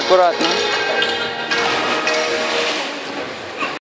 Аккуратно.